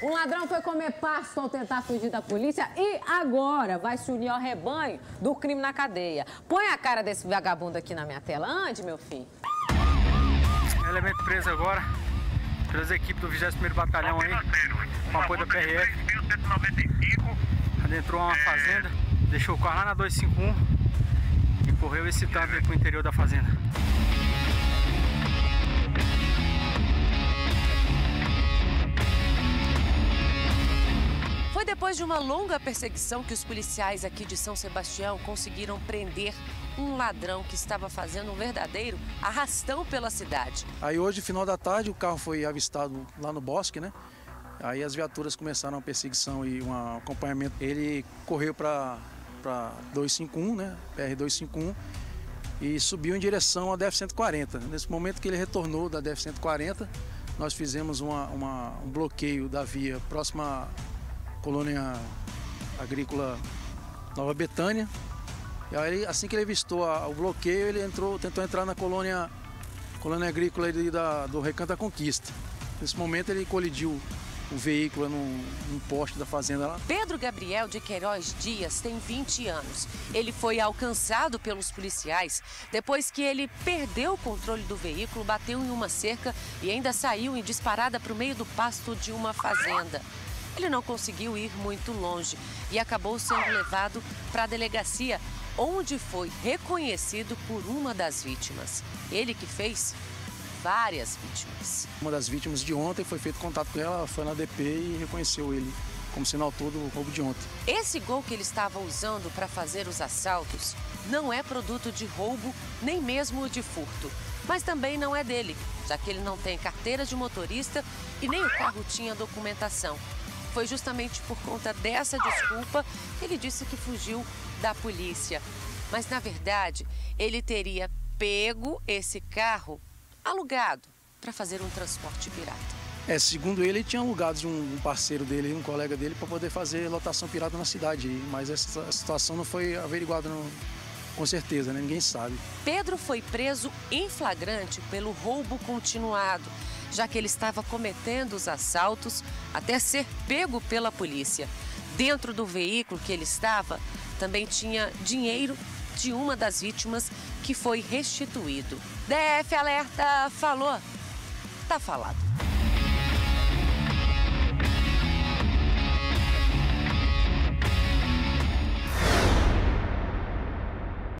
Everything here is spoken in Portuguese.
Um ladrão foi comer pasto ao tentar fugir da polícia e agora vai se unir ao rebanho do crime na cadeia. Põe a cara desse vagabundo aqui na minha tela. Ande, meu filho. Elemento preso agora pelas equipes do 21º Batalhão aí, com apoio da PRF. Adentrou uma fazenda, deixou o carro lá na 251 e correu esse aí pro interior da fazenda. Foi depois de uma longa perseguição que os policiais aqui de São Sebastião conseguiram prender um ladrão que estava fazendo um verdadeiro arrastão pela cidade. Aí hoje, final da tarde, o carro foi avistado lá no bosque, né? Aí as viaturas começaram a perseguição e um acompanhamento. Ele correu para 251, né? PR 251 e subiu em direção à DF 140. Nesse momento que ele retornou da DF 140, nós fizemos uma, uma, um bloqueio da via próxima colônia agrícola Nova Betânia. E aí, assim que ele avistou o bloqueio, ele entrou, tentou entrar na colônia, colônia agrícola da, do Recanto da Conquista. Nesse momento ele colidiu o veículo num, num, poste da fazenda lá. Pedro Gabriel de Queiroz Dias tem 20 anos. Ele foi alcançado pelos policiais depois que ele perdeu o controle do veículo, bateu em uma cerca e ainda saiu em disparada para o meio do pasto de uma fazenda. Ele não conseguiu ir muito longe e acabou sendo levado para a delegacia, onde foi reconhecido por uma das vítimas. Ele que fez várias vítimas. Uma das vítimas de ontem foi feito contato com ela, foi na DP e reconheceu ele como sinal todo o roubo de ontem. Esse gol que ele estava usando para fazer os assaltos não é produto de roubo nem mesmo de furto, mas também não é dele, já que ele não tem carteira de motorista e nem o carro tinha documentação. Foi justamente por conta dessa desculpa que ele disse que fugiu da polícia. Mas, na verdade, ele teria pego esse carro alugado para fazer um transporte pirata. É, segundo ele, ele tinha alugado de um parceiro dele, um colega dele, para poder fazer lotação pirata na cidade. Mas essa situação não foi averiguada com certeza, né? ninguém sabe. Pedro foi preso em flagrante pelo roubo continuado já que ele estava cometendo os assaltos até ser pego pela polícia. Dentro do veículo que ele estava também tinha dinheiro de uma das vítimas que foi restituído. DF Alerta falou, tá falado.